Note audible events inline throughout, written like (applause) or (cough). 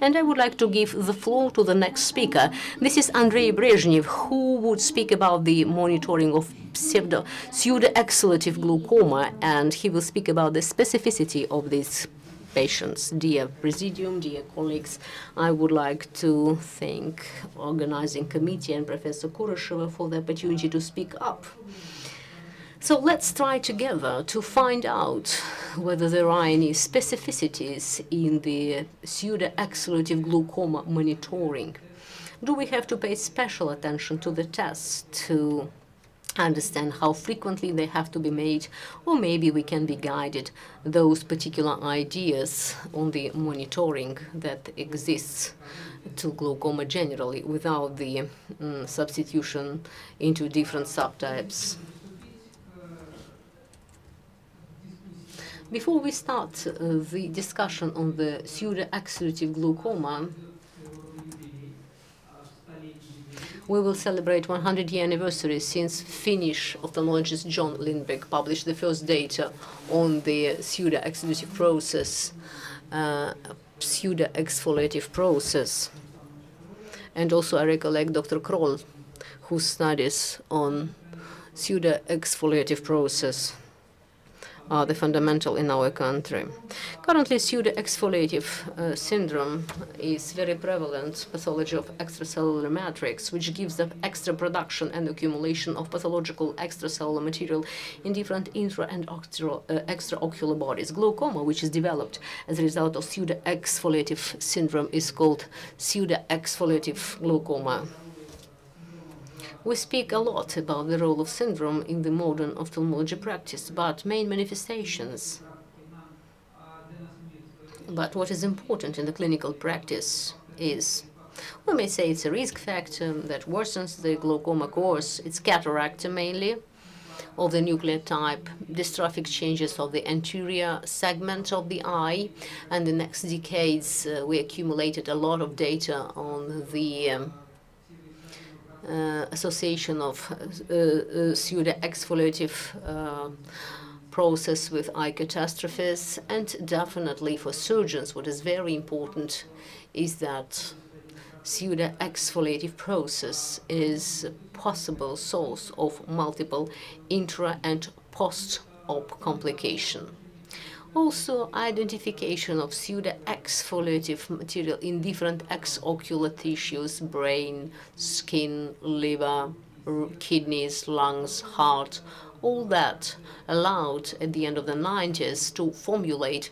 And I would like to give the floor to the next speaker. This is Andrei Brezhnev, who would speak about the monitoring of pseudo pseudo-exudative glaucoma, and he will speak about the specificity of these patients. Dear Presidium, dear colleagues, I would like to thank organizing committee and Professor Kurysheva for the opportunity to speak up. So let's try together to find out whether there are any specificities in the pseudo-exudative glaucoma monitoring. Do we have to pay special attention to the tests to understand how frequently they have to be made, or maybe we can be guided those particular ideas on the monitoring that exists to glaucoma generally without the um, substitution into different subtypes. Before we start uh, the discussion on the pseudo-exudative glaucoma, we will celebrate 100-year anniversary since Finnish ophthalmologist John Lindberg published the first data on the pseudo-exudative process, uh, pseudo-exfoliative process. And also I recollect Dr. Kroll, whose studies on pseudo-exfoliative process are the fundamental in our country. Currently, pseudo-exfoliative uh, syndrome is very prevalent pathology of extracellular matrix, which gives the extra production and accumulation of pathological extracellular material in different intra and extra, uh, extraocular bodies. Glaucoma, which is developed as a result of pseudo-exfoliative syndrome, is called pseudo-exfoliative glaucoma. We speak a lot about the role of syndrome in the modern ophthalmology practice, but main manifestations. But what is important in the clinical practice is, we may say it's a risk factor that worsens the glaucoma course. It's cataract mainly of the nuclear type, dystrophic changes of the anterior segment of the eye. And the next decades, uh, we accumulated a lot of data on the um, association of uh, uh, pseudo-exfoliative process with eye catastrophes. And definitely for surgeons, what is very important is that pseudo-exfoliative process is a possible source of multiple intra and post-op complication. Also, identification of pseudo-exfoliative material in different exocular tissues, brain, skin, liver, kidneys, lungs, heart, all that allowed at the end of the 90s to formulate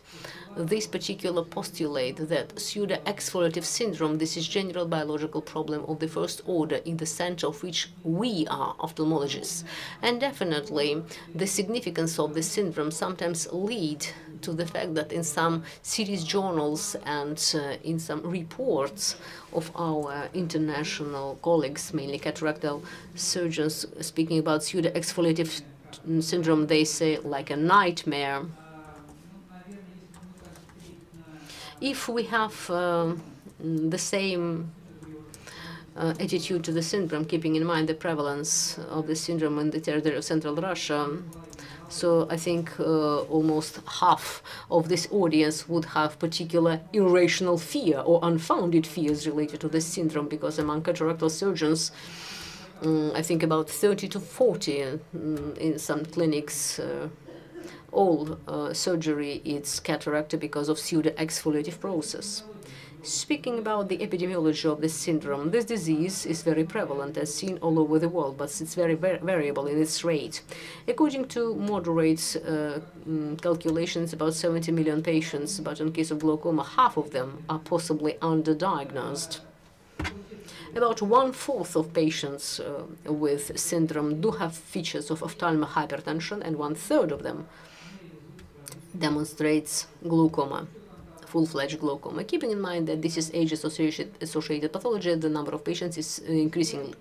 this particular postulate that pseudo-exfoliative syndrome, this is general biological problem of the first order in the center of which we are ophthalmologists. And definitely the significance of this syndrome sometimes lead to the fact that in some serious journals and uh, in some reports of our international colleagues, mainly cataractal surgeons, speaking about pseudo-exfoliative syndrome, they say like a nightmare. If we have uh, the same uh, attitude to the syndrome, keeping in mind the prevalence of the syndrome in the territory of central Russia, so I think uh, almost half of this audience would have particular irrational fear or unfounded fears related to this syndrome because among catarectal surgeons, um, I think about 30 to 40 um, in some clinics, uh, all uh, surgery is cataract because of pseudo-exfoliative process. Speaking about the epidemiology of this syndrome, this disease is very prevalent as seen all over the world, but it's very variable in its rate. According to moderate uh, mm, calculations, about 70 million patients, but in case of glaucoma, half of them are possibly underdiagnosed. About one-fourth of patients uh, with syndrome do have features of ophthalmic hypertension, and one-third of them demonstrates glaucoma full-fledged glaucoma. Keeping in mind that this is age-associated pathology, the number of patients is increasing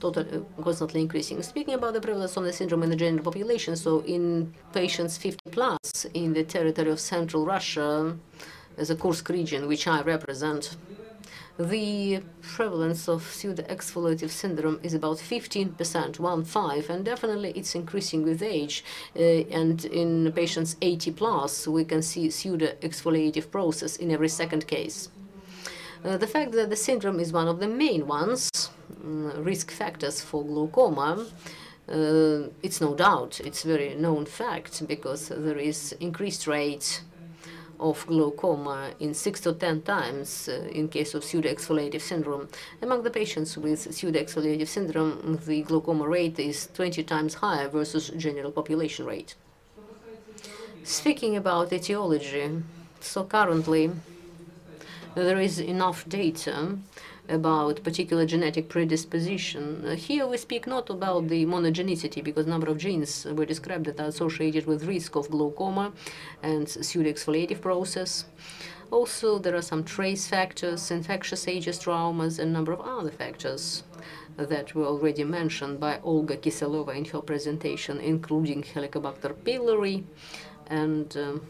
total, uh, constantly increasing. Speaking about the prevalence of the syndrome in the general population, so in patients 50 plus in the territory of central Russia, as a Kursk region, which I represent, the prevalence of pseudoexfoliative syndrome is about 15%, one five, and definitely it's increasing with age. Uh, and in patients 80 plus, we can see pseudoexfoliative process in every second case. Uh, the fact that the syndrome is one of the main ones, um, risk factors for glaucoma, uh, it's no doubt, it's very known fact because there is increased rate of glaucoma in 6 to 10 times uh, in case of pseudoexfoliative syndrome. Among the patients with pseudoexfoliative syndrome, the glaucoma rate is 20 times higher versus general population rate. Speaking about etiology, so currently there is enough data about particular genetic predisposition. Uh, here we speak not about the monogenicity because number of genes were described that are associated with risk of glaucoma and pseudoexfoliative process. Also, there are some trace factors, infectious ages, traumas, and a number of other factors that were already mentioned by Olga Kiseleva in her presentation, including Helicobacter pylori and um,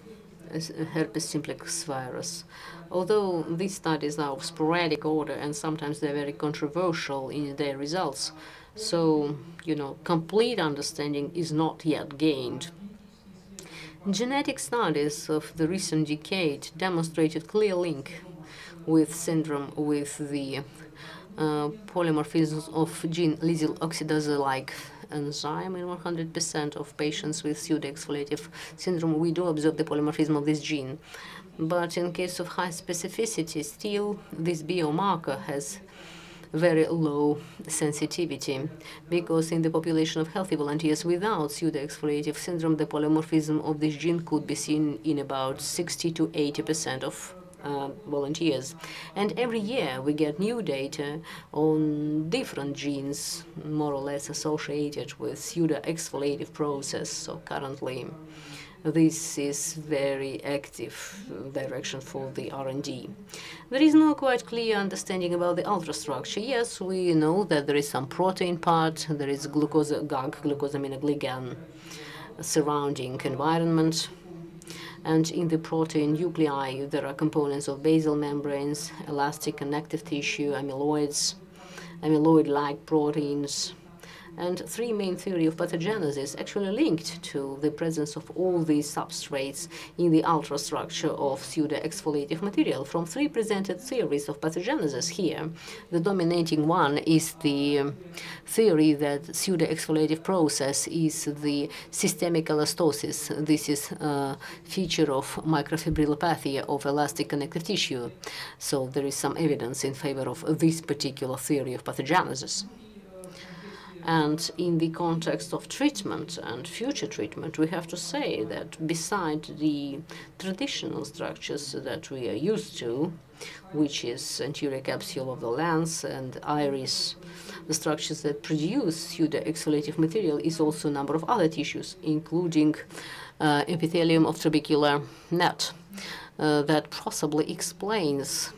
herpes simplex virus. Although these studies are of sporadic order and sometimes they're very controversial in their results, so, you know, complete understanding is not yet gained. Genetic studies of the recent decade demonstrated clear link with syndrome with the uh, polymorphisms of gene lysyl oxidase-like enzyme in 100% of patients with pseudoexfoliative syndrome. We do observe the polymorphism of this gene. But in case of high specificity, still this biomarker has very low sensitivity because in the population of healthy volunteers without pseudoexfoliative syndrome, the polymorphism of this gene could be seen in about 60 to 80 percent of uh, volunteers. And every year we get new data on different genes more or less associated with pseudoexfoliative process. So currently this is very active direction for the R&D. There is no quite clear understanding about the ultrastructure. Yes, we know that there is some protein part, there is glucose, GAG, glycosaminoglycan surrounding environment. And in the protein nuclei, there are components of basal membranes, elastic connective tissue, amyloids, amyloid-like proteins, and three main theory of pathogenesis actually linked to the presence of all these substrates in the ultrastructure of pseudoexfoliative material. From three presented theories of pathogenesis here, the dominating one is the um, theory that pseudoexfoliative process is the systemic elastosis. This is a feature of microfibrillopathy of elastic connective tissue. So there is some evidence in favor of this particular theory of pathogenesis. And in the context of treatment and future treatment, we have to say that beside the traditional structures that we are used to, which is anterior capsule of the lens and iris, the structures that produce pseudoexfoliative material is also a number of other tissues, including uh, epithelium of trabecular net. Uh, that possibly explains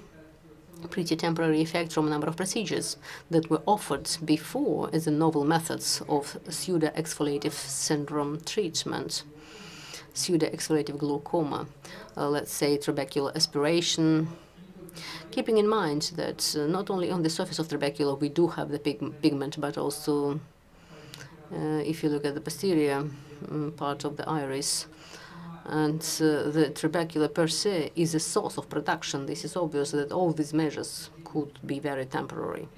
pretty temporary effect from a number of procedures that were offered before as the novel methods of pseudo-exfoliative syndrome treatment, pseudo-exfoliative glaucoma, uh, let's say trabecular aspiration, keeping in mind that uh, not only on the surface of trabecula we do have the pig pigment, but also uh, if you look at the posterior um, part of the iris, and uh, the trabecula per se is a source of production. This is obvious that all these measures could be very temporary.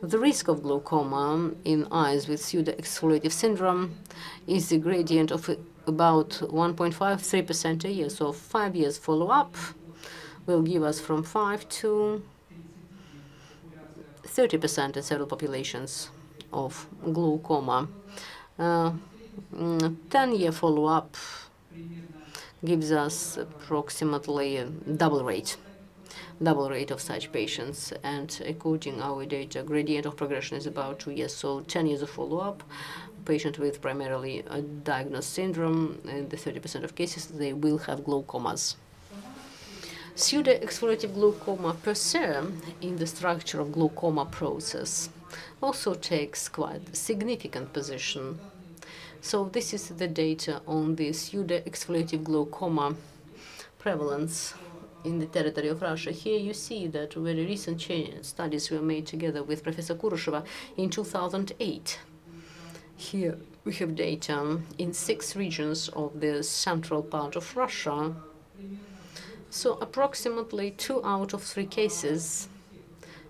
The risk of glaucoma in eyes with pseudoexfoliative syndrome is a gradient of about 1.53% a year. So five years follow-up will give us from 5 to 30% in several populations of glaucoma. 10-year uh, mm, follow-up gives us approximately double rate double rate of such patients. And according our data, gradient of progression is about two years. So 10 years of follow-up, patient with primarily a diagnosed syndrome, in the 30% of cases, they will have glaucomas. Pseudo-exfoliative glaucoma per se in the structure of glaucoma process also takes quite significant position so this is the data on the pseudo-exfoliative glaucoma prevalence in the territory of Russia. Here you see that very recent studies were made together with Professor Kurysheva in 2008. Here we have data in six regions of the central part of Russia. So approximately two out of three cases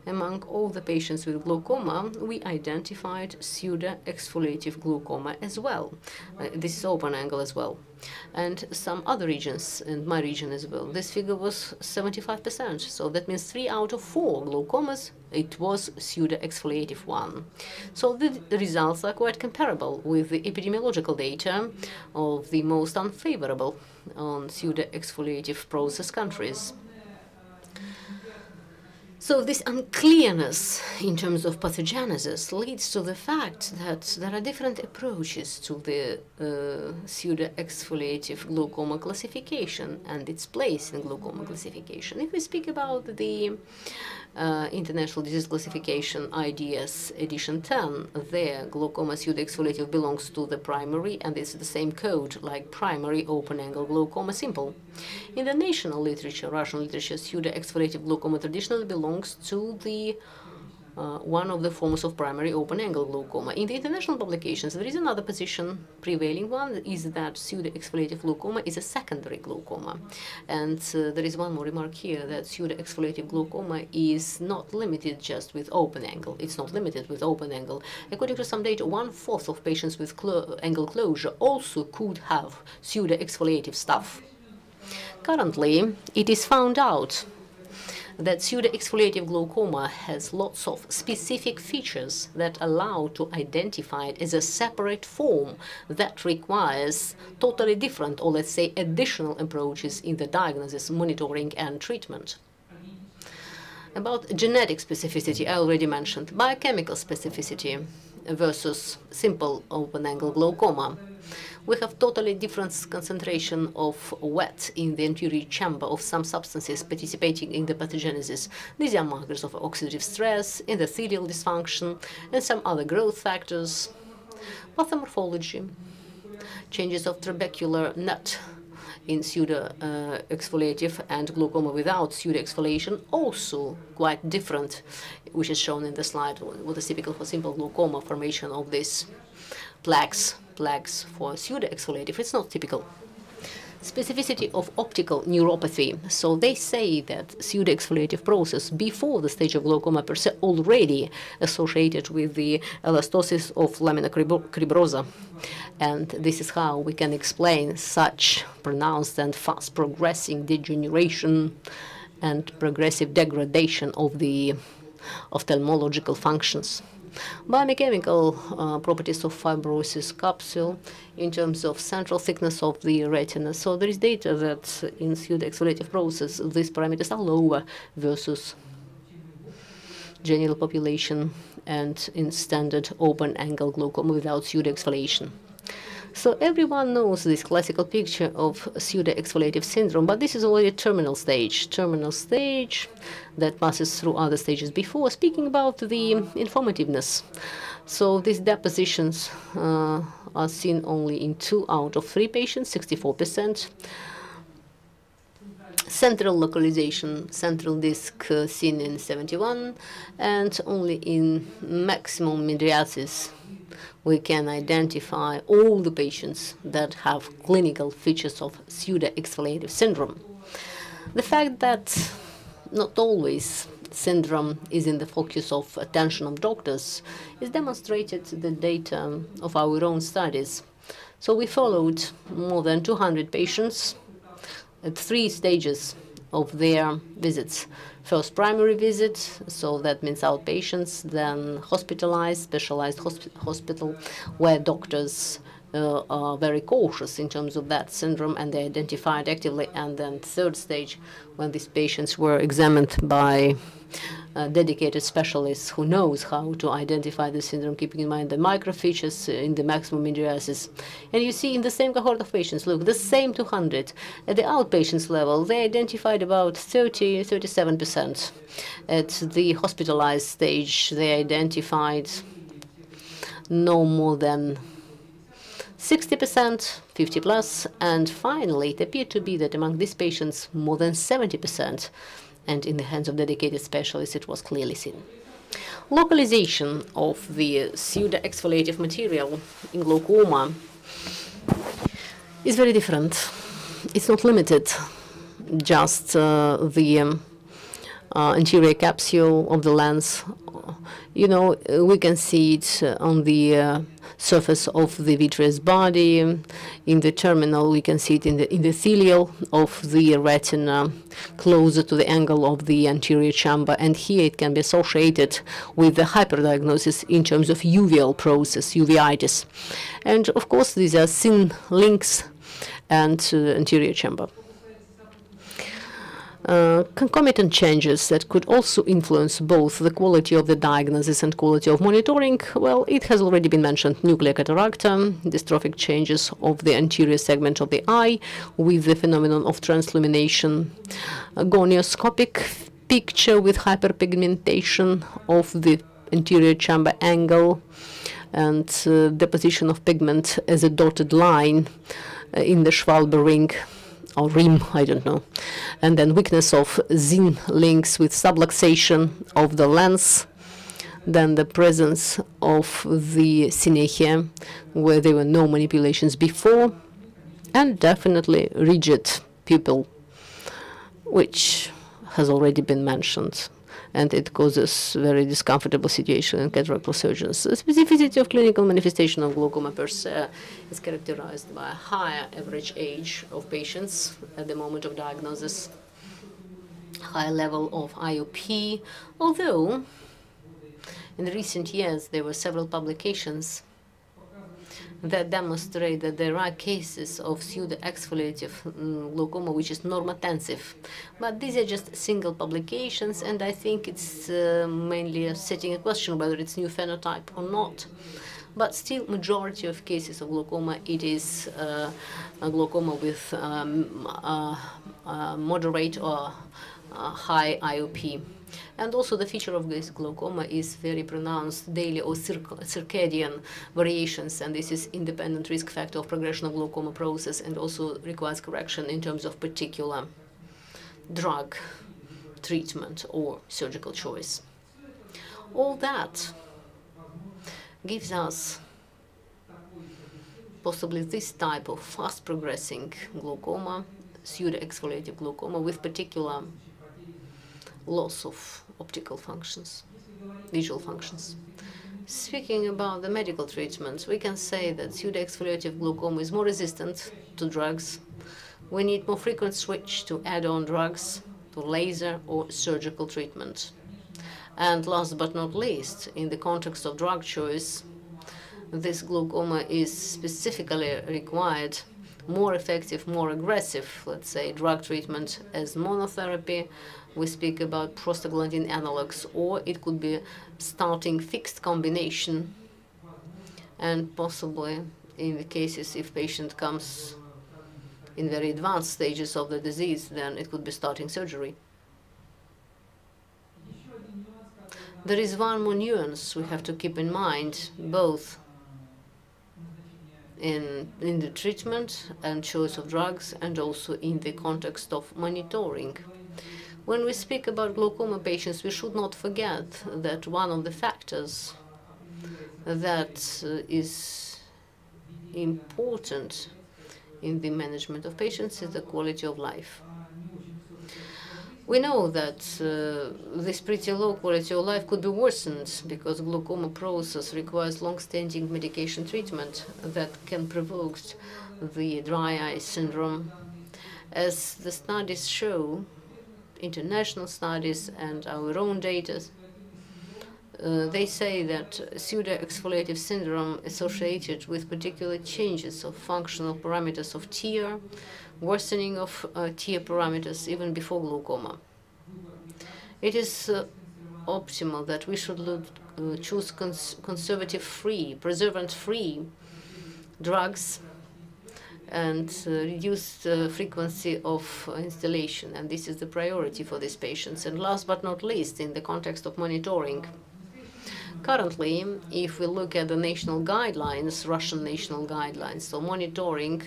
among all the patients with glaucoma, we identified pseudo-exfoliative glaucoma as well. Uh, this is open angle as well. And some other regions, and my region as well, this figure was 75%. So that means three out of four glaucomas, it was pseudo-exfoliative one. So the, results are quite comparable with the epidemiological data of the most unfavorable on pseudo-exfoliative process countries. So this unclearness in terms of pathogenesis leads to the fact that there are different approaches to the uh, pseudo-exfoliative glaucoma classification and its place in glaucoma classification. If we speak about the International Disease Classification IDS edition 10. There, glaucoma pseudoexfoliative belongs to the primary, and it's the same code like primary open-angle glaucoma simple. In the national literature, Russian literature, pseudoexfoliative glaucoma traditionally belongs to the uh, one of the forms of primary open-angle glaucoma. In the international publications, there is another position. Prevailing one is that pseudo-exfoliative glaucoma is a secondary glaucoma. And uh, there is one more remark here, that pseudo-exfoliative glaucoma is not limited just with open-angle. It's not limited with open-angle. According to some data, one-fourth of patients with clo angle closure also could have pseudo-exfoliative stuff. Currently, it is found out that pseudo-exfoliative glaucoma has lots of specific features that allow to identify it as a separate form that requires totally different, or let's say additional approaches in the diagnosis, monitoring, and treatment. About genetic specificity, I already mentioned. Biochemical specificity versus simple open-angle glaucoma we have totally different concentration of wet in the anterior chamber of some substances participating in the pathogenesis. These are markers of oxidative stress, endothelial dysfunction, and some other growth factors, pathomorphology, changes of trabecular net in pseudo-exfoliative uh, and glaucoma without pseudo-exfoliation, also quite different, which is shown in the slide, what is typical for simple glaucoma formation of these plaques plaques for pseudo-exfoliative. It's not typical. Specificity of optical neuropathy. So they say that pseudo-exfoliative process before the stage of glaucoma per se already associated with the elastosis of lamina cribrosa. And this is how we can explain such pronounced and fast progressing degeneration and progressive degradation of the ophthalmological functions. Biochemical uh, properties of fibrosis capsule in terms of central thickness of the retina. So there is data that in pseudo-exfoliative process, these parameters are lower versus general population and in standard open-angle glaucoma without pseudo-exfoliation. So everyone knows this classical picture of pseudo-exfoliative syndrome, but this is only a terminal stage. Terminal stage that passes through other stages before. Speaking about the informativeness, so these depositions uh, are seen only in two out of three patients, 64%. Central localization, central disc uh, seen in 71, and only in maximum mydriasis we can identify all the patients that have clinical features of pseudo-exfoliative syndrome. The fact that not always syndrome is in the focus of attention of doctors is demonstrated the data of our own studies. So we followed more than 200 patients at three stages of their visits. First, primary visit, so that means outpatients, then hospitalized, specialized hosp hospital, where doctors uh, are very cautious in terms of that syndrome and they identified actively. And then third stage, when these patients were examined by Uh, dedicated specialists who knows how to identify the syndrome, keeping in mind the microfeatures in the maximum mydriasis. And you see in the same cohort of patients, look, the same 200. At the outpatients level, they identified about 30, 37%. At the hospitalized stage, they identified no more than 60%, 50 plus, and finally, it appeared to be that among these patients, more than 70%, and in the hands of dedicated specialists, it was clearly seen. Localization of the pseudo-exfoliative material in glaucoma is very different. It's not limited just uh, the um, uh, anterior capsule of the lens. You know, we can see it on the uh, surface of the vitreous body. In the terminal, we can see it in the endothelial of the retina, closer to the angle of the anterior chamber. And here it can be associated with the hyperdiagnosis in terms of uveal process, uveitis. And of course, these are thin links and uh, anterior chamber. Uh, concomitant changes that could also influence both the quality of the diagnosis and quality of monitoring, well, it has already been mentioned, nuclear cataract, dystrophic changes of the anterior segment of the eye with the phenomenon of translumination, gonioscopic picture with hyperpigmentation of the anterior chamber angle and uh, deposition of pigment as a dotted line uh, in the Schwalbe ring or rim, (laughs) I don't know. And then weakness of Zinn links with subluxation of the lens. Then the presence of the synechia, where there were no manipulations before. And definitely rigid pupil, which has already been mentioned and it causes very discomfortable situation in cataract surgeons. The specificity of clinical manifestation of glaucoma per se is characterized by a higher average age of patients at the moment of diagnosis, high level of IOP, although in recent years there were several publications that demonstrate that there are cases of pseudo-exfoliative mm, glaucoma which is normotensive. But these are just single publications, and I think it's uh, mainly setting a question whether it's new phenotype or not. But still, majority of cases of glaucoma, it is uh, glaucoma with um, uh, moderate or Uh, high IOP. And also the feature of this glaucoma is very pronounced daily or circadian variations, and this is independent risk factor of progression of glaucoma process and also requires correction in terms of particular drug treatment or surgical choice. All that gives us possibly this type of fast progressing glaucoma, pseudo-exfoliative glaucoma with particular loss of optical functions, visual functions. Speaking about the medical treatments, we can say that pseudoexfoliative glaucoma is more resistant to drugs. We need more frequent switch to add-on drugs, to laser or surgical treatment. And last but not least, in the context of drug choice, this glaucoma is specifically required more effective, more aggressive, let's say, drug treatment as monotherapy we speak about prostaglandin analogs, or it could be starting fixed combination, and possibly in the cases if patient comes in very advanced stages of the disease, then it could be starting surgery. There is one more nuance we have to keep in mind, both in, in the treatment and choice of drugs, and also in the context of monitoring. When we speak about glaucoma patients, we should not forget that one of the factors that uh, is important in the management of patients is the quality of life. We know that uh, this pretty low quality of life could be worsened because glaucoma process requires long-standing medication treatment that can provoke the dry eye syndrome. As the studies show, international studies and our own data, uh, they say that pseudo-exfoliative syndrome associated with particular changes of functional parameters of tear, worsening of uh, tear parameters even before glaucoma. It is uh, optimal that we should look, uh, choose cons conservative-free, preservative-free drugs and uh, reduce the frequency of instillation. And this is the priority for these patients. And last but not least, in the context of monitoring, Currently, if we look at the national guidelines, Russian national guidelines, so monitoring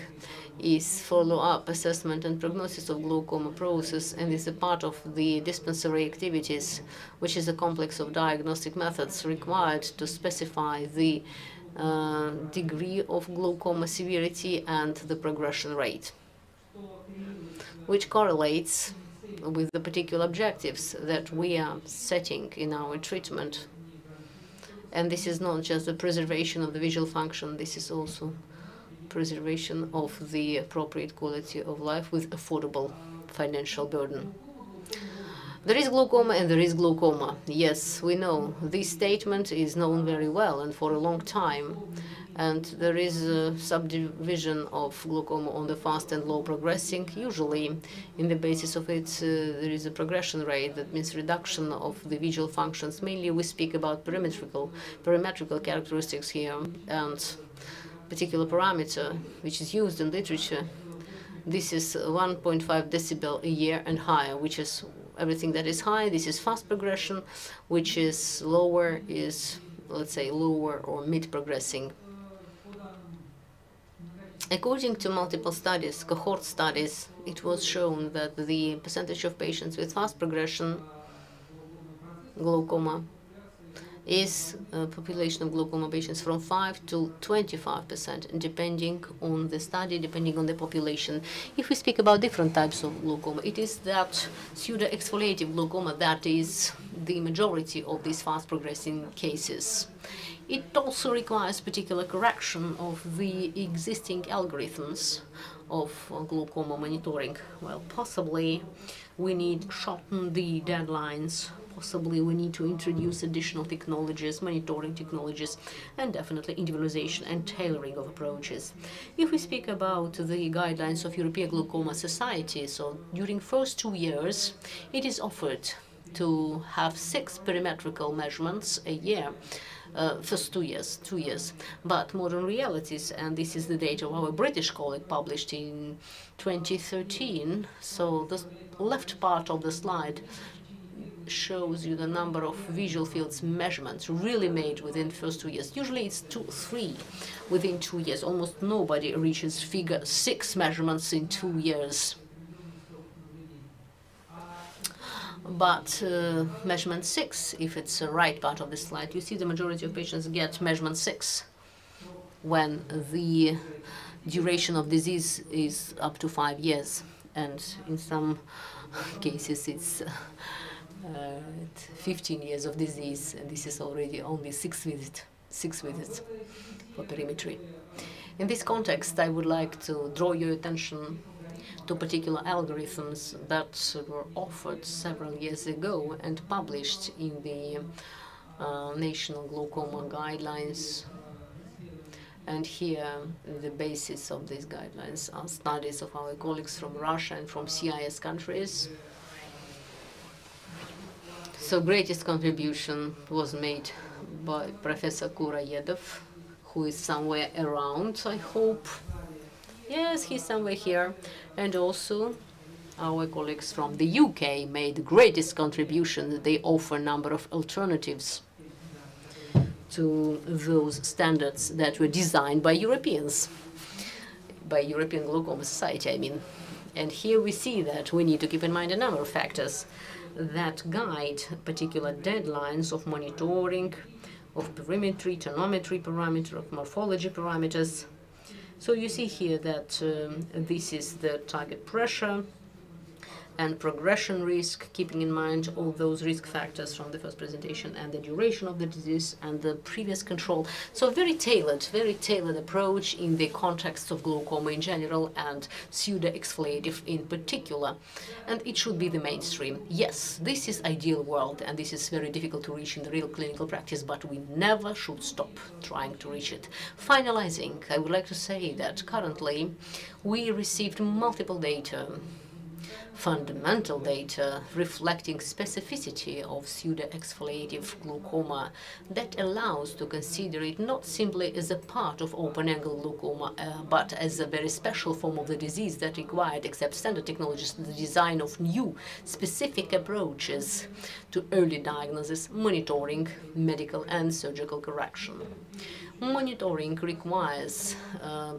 is follow-up assessment and prognosis of glaucoma process and is a part of the dispensary activities, which is a complex of diagnostic methods required to specify the uh, Uh, degree of glaucoma severity and the progression rate, which correlates with the particular objectives that we are setting in our treatment. And this is not just the preservation of the visual function, this is also preservation of the appropriate quality of life with affordable financial burden. There is glaucoma and there is glaucoma. Yes, we know. This statement is known very well and for a long time. And there is a subdivision of glaucoma on the fast and low progressing. Usually, in the basis of it, uh, there is a progression rate. That means reduction of the visual functions. Mainly, we speak about perimetrical, perimetrical characteristics here and particular parameter which is used in literature. This is 1.5 decibel a year and higher, which is everything that is high, this is fast progression, which is lower is, let's say, lower or mid-progressing. According to multiple studies, cohort studies, it was shown that the percentage of patients with fast progression glaucoma is a population of glaucoma patients from 5 to 25 percent, depending on the study, depending on the population. If we speak about different types of glaucoma, it is that pseudo-exfoliative glaucoma that is the majority of these fast-progressing cases. It also requires particular correction of the existing algorithms of glaucoma monitoring. Well, possibly we need shorten the deadlines possibly we need to introduce additional technologies, monitoring technologies, and definitely individualization and tailoring of approaches. If we speak about the guidelines of European Glaucoma Society, so during first two years, it is offered to have six perimetrical measurements a year. Uh, first two years, two years. But modern realities, and this is the data of our British colleague published in 2013. So the left part of the slide shows you the number of visual fields measurements really made within first two years. Usually it's two, three within two years. Almost nobody reaches figure six measurements in two years. But uh, measurement six, if it's the right part of the slide, you see the majority of patients get measurement six when the duration of disease is up to five years. And in some cases, it's uh, 15 years of disease, and this is already only six visits, six visits for perimetry. In this context, I would like to draw your attention to particular algorithms that were offered several years ago and published in the uh, National Glaucoma Guidelines. And here, the basis of these guidelines are studies of our colleagues from Russia and from CIS countries. So greatest contribution was made by Professor Kuroyedov, who is somewhere around, I hope. Yes, he's somewhere here. And also our colleagues from the UK made the greatest contribution. They offer a number of alternatives to those standards that were designed by Europeans, by European Glaucoma Society, I mean. And here we see that we need to keep in mind a number of factors that guide particular deadlines of monitoring, of perimetry, tonometry parameter, of morphology parameters. So you see here that um, this is the target pressure, and progression risk, keeping in mind all those risk factors from the first presentation and the duration of the disease and the previous control. So very tailored, very tailored approach in the context of glaucoma in general and pseudo-exfoliative in particular. And it should be the mainstream. Yes, this is ideal world and this is very difficult to reach in the real clinical practice, but we never should stop trying to reach it. Finalizing, I would like to say that currently we received multiple data fundamental data reflecting specificity of pseudoexfoliative glaucoma that allows to consider it not simply as a part of open-angle glaucoma, uh, but as a very special form of the disease that required, except standard technologies, the design of new specific approaches to early diagnosis, monitoring, medical and surgical correction. Monitoring requires uh,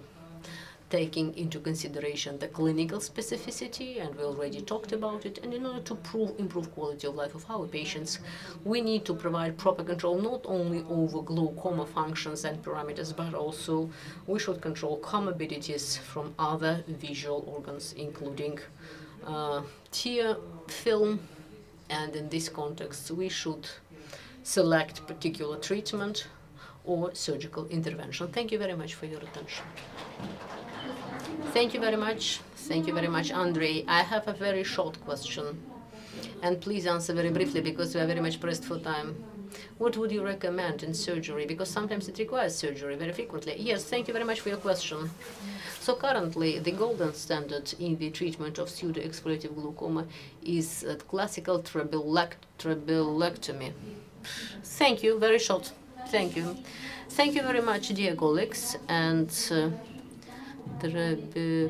taking into consideration the clinical specificity, and we already talked about it. And in order to prove, improve quality of life of our patients, we need to provide proper control not only over glaucoma functions and parameters, but also we should control comorbidities from other visual organs, including uh, tear film. And in this context, we should select particular treatment or surgical intervention. Thank you very much for your attention. Thank you very much. Thank you very much, Andre. I have a very short question. And please answer very briefly because we are very much pressed for time. What would you recommend in surgery? Because sometimes it requires surgery very frequently. Yes, thank you very much for your question. So currently, the golden standard in the treatment of pseudoexfoliative glaucoma is uh, classical trabeculectomy. Thank you, very short. Thank you. Thank you very much, dear colleagues. And uh, 他说别